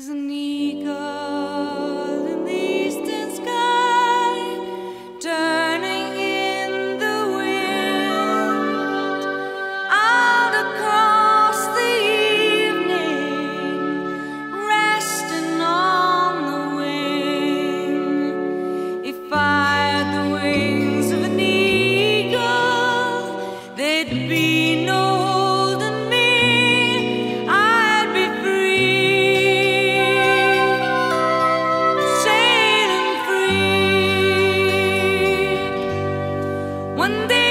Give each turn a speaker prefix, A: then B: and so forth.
A: There's an eagle in the eastern sky, turning in the wind, out across the evening, resting on the wing. He fired the wings of an eagle. They'd be. One day